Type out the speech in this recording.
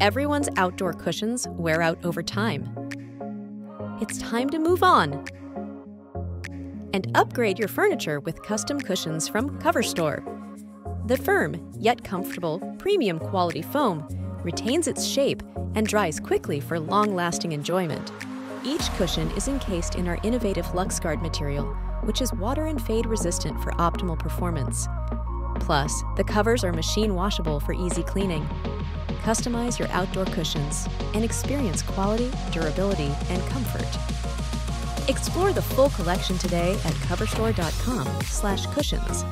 everyone's outdoor cushions wear out over time. It's time to move on and upgrade your furniture with custom cushions from CoverStore. The firm, yet comfortable, premium quality foam retains its shape and dries quickly for long lasting enjoyment. Each cushion is encased in our innovative LuxGuard material, which is water and fade resistant for optimal performance. Plus, the covers are machine washable for easy cleaning. Customize your outdoor cushions and experience quality, durability, and comfort. Explore the full collection today at coverstore.com/cushions.